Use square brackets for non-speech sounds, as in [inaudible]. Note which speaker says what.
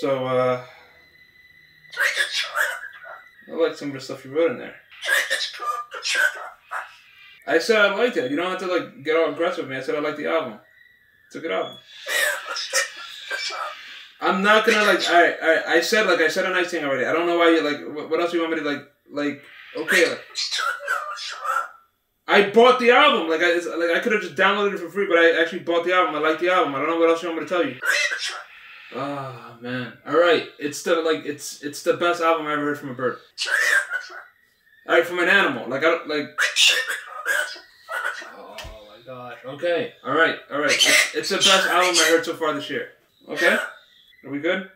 Speaker 1: So, uh, I like some of the stuff you wrote in there. I said I liked it. You don't have to like get all aggressive with me. I said I like the album. It's a good album. I'm not gonna like. All right. I said like I said a nice thing already. I don't know why you like. What, what else you want me to like? Like okay. Like, I bought the album. Like I like I could have just downloaded it for free, but I actually bought the album. I like the album. I don't know what else you want me to tell you. Oh man. All right. It's the like it's it's the best album I ever heard from a bird. [laughs] All right, from an animal. Like I don't like. [laughs] Oh my gosh. Okay. All right. All right. It's, it's the best album I heard so far this year. Okay. Are we good?